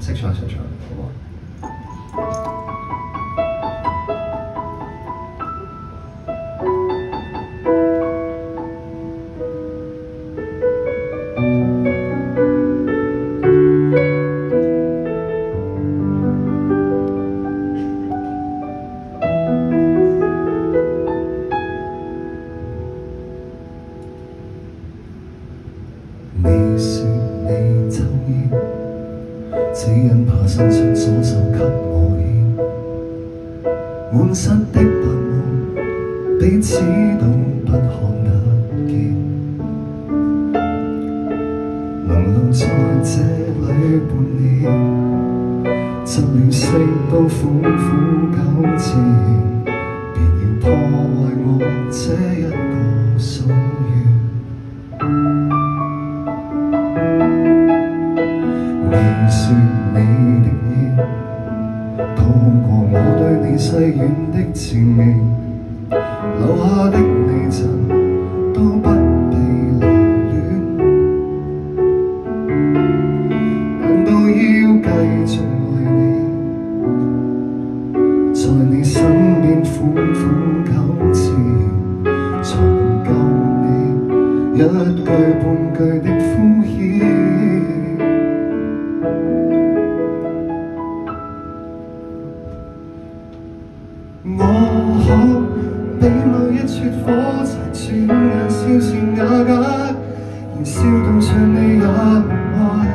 色彩，色彩，好嘛？你说你抽煙？只因怕伸出左手给我牵，满身的白雾彼此都不看得见。能留在这里半年，积了声都苦苦纠缠，便要破坏我这一。最远的前绵，留下的你曾都不。转眼消逝瓦解，燃烧到尽你也焚坏。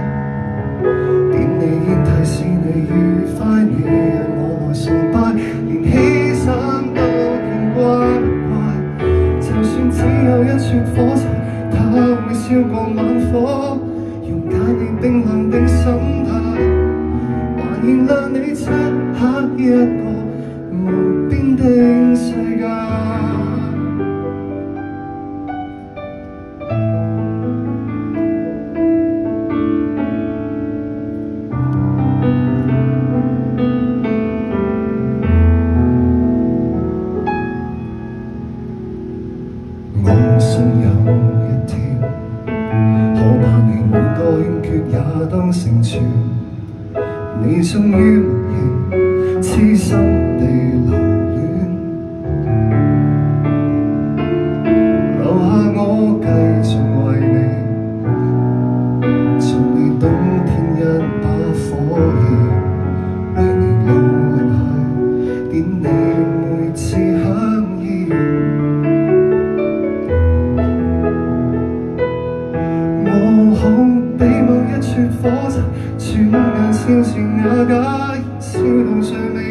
点你烟蒂使你愉快，你让我来崇拜，连牺牲都见怪不怪。就算只有一串火柴，它会烧过晚火，溶解你冰冷的心态，还燃亮你漆黑一。信有一天，可把你每个欠缺也当成全，你终于认，痴心。转眼，千千那个，消散在。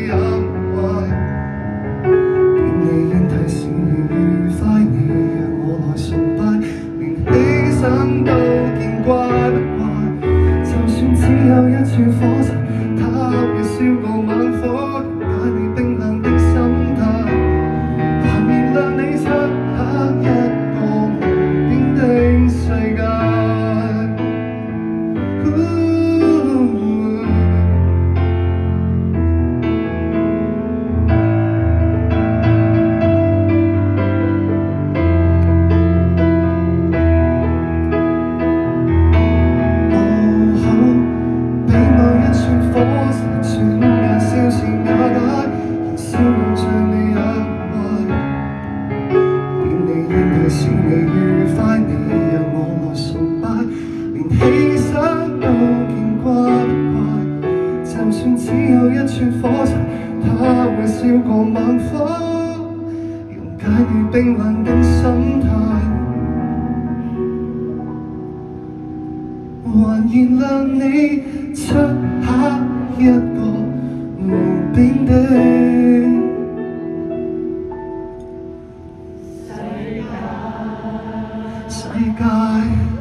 火，溶解你冰冷的心态，还原谅你出黑一个无边的世界，世界。